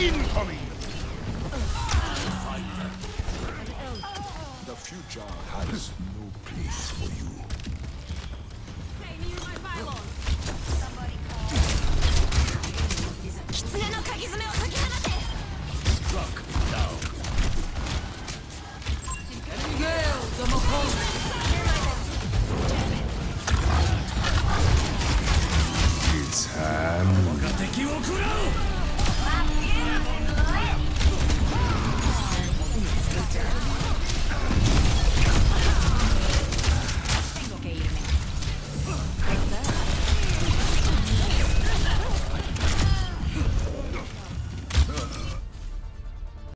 Incoming! The future has no place for you. Struck down. Enemy gales of Mahoney! It's time.